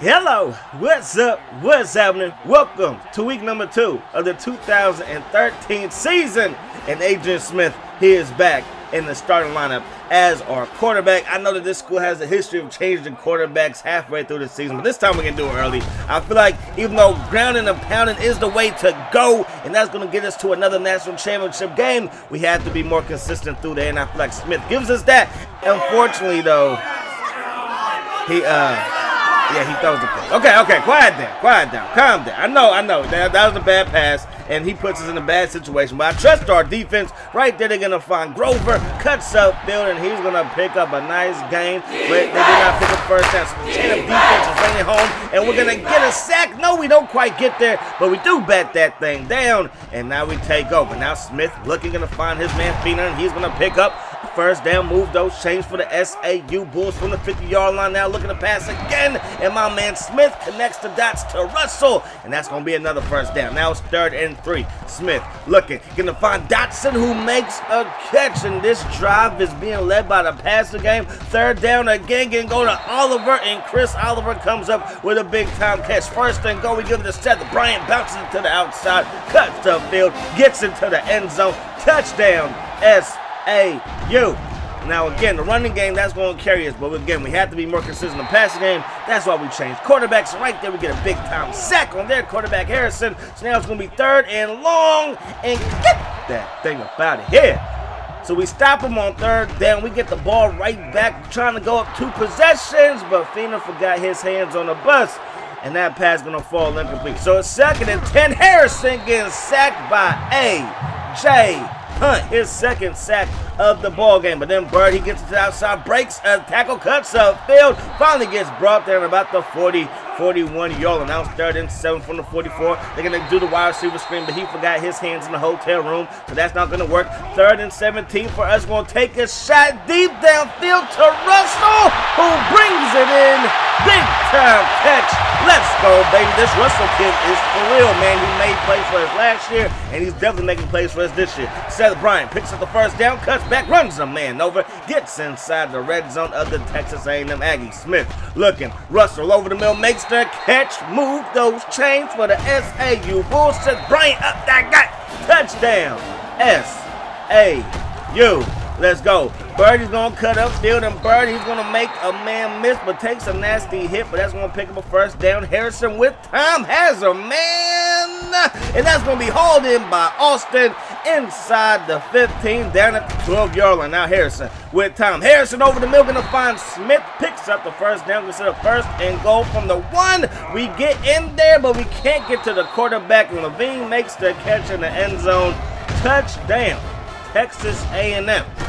Hello, what's up? What's happening? Welcome to week number two of the 2013 season. And Adrian Smith, he is back in the starting lineup as our quarterback. I know that this school has a history of changing quarterbacks halfway through the season, but this time we can do it early. I feel like even though grounding and pounding is the way to go, and that's going to get us to another national championship game, we have to be more consistent through there, and I feel like Smith gives us that. Unfortunately, though, he uh yeah, he throws the pick. Okay, okay, quiet down, quiet down, calm down. I know, I know, that, that was a bad pass, and he puts us in a bad situation. But I trust our defense. Right there, they're gonna find Grover, cuts up field, and he's gonna pick up a nice gain. But they did not pick up first down. So the defense is bringing home, and we're gonna get a sack. No, we don't quite get there, but we do bat that thing down, and now we take over. Now Smith looking gonna find his man Fina, and he's gonna pick up First down, move those chains for the SAU Bulls from the 50-yard line now, looking to pass again, and my man Smith connects the dots to Russell, and that's going to be another first down. Now it's third and three. Smith looking, going to find Dotson who makes a catch, and this drive is being led by the passer game. Third down again, going to go to Oliver, and Chris Oliver comes up with a big-time catch. First and go, we give it to Seth. Bryant bounces it to the outside, cuts the field, gets into the end zone. Touchdown, S. A-U. Now, again, the running game, that's going to carry us. But again, we have to be more consistent in the passing game. That's why we changed quarterbacks. Right there, we get a big time sack on their quarterback, Harrison. So now it's going to be third and long. And get that thing about it here. So we stop him on third down. We get the ball right back, trying to go up two possessions. But Fina forgot his hands on the bus. And that pass is going to fall incomplete. So it's second and 10. Harrison getting sacked by A.J. Hunt, his second sack of the ball game. But then Bird, he gets to the outside, breaks a tackle, cuts upfield, finally gets brought there about the 40 41 yard line. Now it's third and seven from the 44. They're going to do the wide receiver screen, but he forgot his hands in the hotel room, so that's not going to work. Third and 17 for us. Going to take a shot deep downfield to Russell, who brings it in. Big time catch. Let's go, baby. This Russell kid is for real, man. He made plays for us last year, and he's definitely making plays for us this year. Seth Bryant picks up the first down, cuts back, runs a man over, gets inside the red zone of the Texas A&M Aggie. Smith looking. Russell over the middle, makes the catch, move those chains for the SAU Bulls. Seth Bryant up that guy. Touchdown. S-A-U. Let's go. Birdie's going to cut up field, and Bird, he's going to make a man miss, but takes a nasty hit, but that's going to pick up a first down. Harrison with has a man, and that's going to be hauled in by Austin inside the 15, down at the 12-yard line. Now Harrison with time. Harrison over the middle, going to find Smith, picks up the first down, instead of first and goal from the one. We get in there, but we can't get to the quarterback, Levine makes the catch in the end zone. Touchdown, Texas A&M.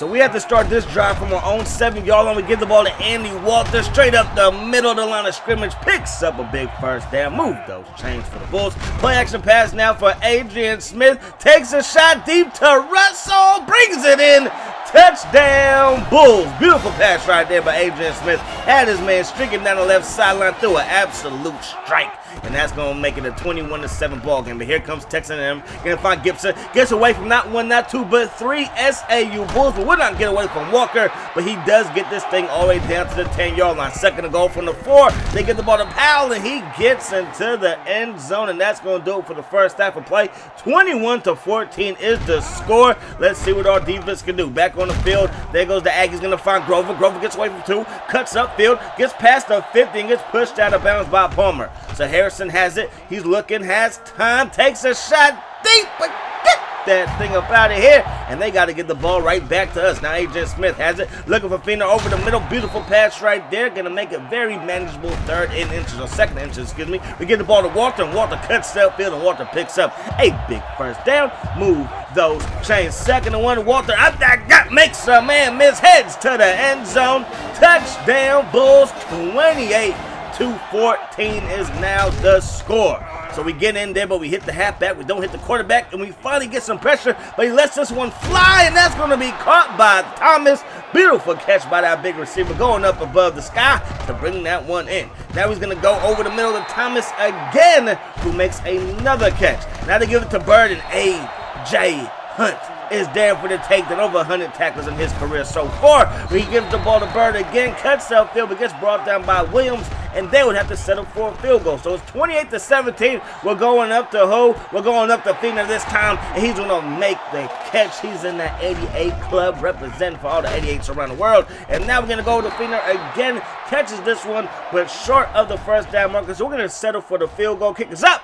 So we have to start this drive from our own seven-yard line. We give the ball to Andy Walter straight up the middle of the line of scrimmage. Picks up a big first down. Move those chains for the Bulls. Play action pass now for Adrian Smith. Takes a shot deep to Russell. Brings it in. Touchdown Bulls. Beautiful pass right there by Adrian Smith. Had his man streaking down the left sideline through an absolute strike and that's going to make it a 21-7 ball game. But here comes Texas A&M. Going to find Gibson. Gets away from not one, not two, but three SAU Bulls. But we're not get away from Walker. But he does get this thing all the way down to the 10 yard line. Second to go from the four. They get the ball to Powell, and he gets into the end zone. And that's going to do it for the first half of play. 21 to 14 is the score. Let's see what our defense can do. Back on the field. There goes the Aggies going to find Grover. Grover gets away from two. Cuts upfield. Gets past the 50 and gets pushed out of bounds by Palmer. So Harrison has it. He's looking, has time, takes a shot deep, but get that thing up out of here. And they got to get the ball right back to us. Now AJ Smith has it. Looking for Fina over the middle. Beautiful pass right there. Going to make it very manageable third in inches, or second inches, excuse me. We get the ball to Walter, and Walter cuts field, and Walter picks up a big first down. Move those chains. Second and one, Walter up that got makes a man miss. Heads to the end zone. Touchdown, Bulls 28 214 is now the score. So we get in there, but we hit the halfback. We don't hit the quarterback, and we finally get some pressure, but he lets this one fly, and that's going to be caught by Thomas. Beautiful catch by that big receiver going up above the sky to bring that one in. Now he's going to go over the middle of Thomas again, who makes another catch. Now they give it to Bird and A.J. Hunt is there for the take than over 100 tackles in his career so far. He gives the ball to Bird again, cuts outfield, but gets brought down by Williams and they would have to settle for a field goal. So it's 28 to 17. We're going up to Ho. We're going up to Fina this time, and he's going to make the catch. He's in that 88 club, representing for all the 88s around the world. And now we're going to go to Fina again. Catches this one, but short of the first down marker. So we're going to settle for the field goal. Kick is up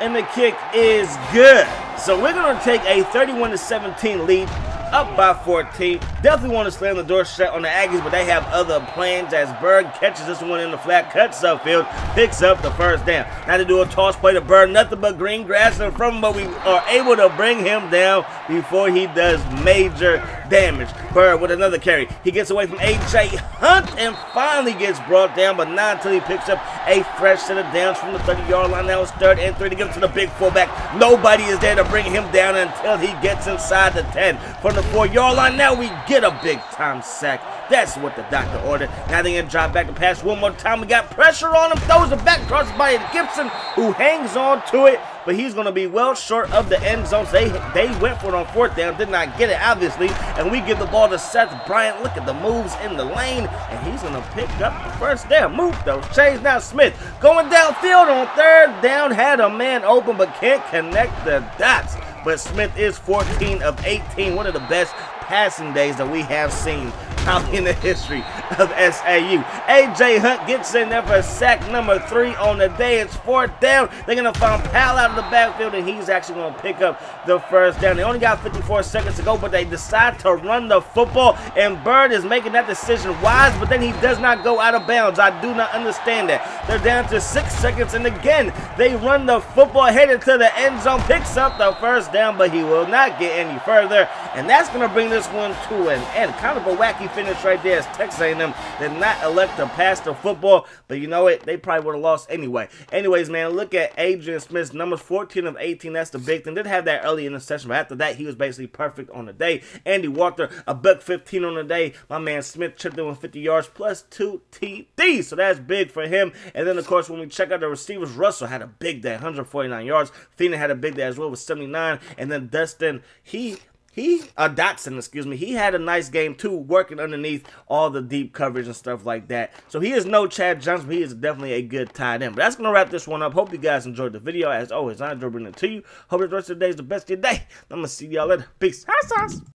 and the kick is good. So we're going to take a 31 to 17 lead up by 14. Definitely want to slam the door shut on the Aggies, but they have other plans as Bird catches this one in the flat, cuts upfield, picks up the first down. Now to do a toss play to Bird, nothing but green grass in front of him, but we are able to bring him down before he does major damage. Bird with another carry. He gets away from A.J. Hunt and finally gets brought down, but not until he picks up a fresh set of downs from the 30-yard line. Now it's third and three to get to the big fullback. Nobody is there to bring him down until he gets inside the 10. From the four-yard line, now we get a big-time sack. That's what the doctor ordered. Now they gonna drop back and pass one more time. We got pressure on him. Throws it back across by Gibson, who hangs on to it but he's going to be well short of the end zone. They, they went for it on fourth down, did not get it, obviously. And we give the ball to Seth Bryant. Look at the moves in the lane, and he's going to pick up the first down. Move those chains. Now Smith going downfield on third down, had a man open, but can't connect the dots. But Smith is 14 of 18, one of the best passing days that we have seen in the history of SAU. AJ Hunt gets in there for sack number three on the day. It's fourth down. They're going to find Powell out of the backfield, and he's actually going to pick up the first down. They only got 54 seconds to go, but they decide to run the football, and Bird is making that decision wise, but then he does not go out of bounds. I do not understand that. They're down to six seconds, and again, they run the football headed to the end zone, picks up the first down, but he will not get any further, and that's going to bring this one to an end. Kind of a wacky finish right there as Texas A&M did not elect to pass the football, but you know what? They probably would have lost anyway. Anyways, man, look at Adrian Smith's numbers, 14 of 18. That's the big thing. Did have that early interception, but after that, he was basically perfect on the day. Andy Walker, a buck 15 on the day. My man Smith chipped in with 50 yards plus two TDs, so that's big for him. And then, of course, when we check out the receivers, Russell had a big day, 149 yards. Fina had a big day as well with 79. And then Dustin, he he uh Dotson, excuse me, he had a nice game too, working underneath all the deep coverage and stuff like that. So he is no Chad Johnson, but he is definitely a good tight end. But that's gonna wrap this one up. Hope you guys enjoyed the video. As always, I enjoyed bringing it to you. Hope the rest of the day is the best of your day. I'm gonna see y'all later. Peace. Hot sauce.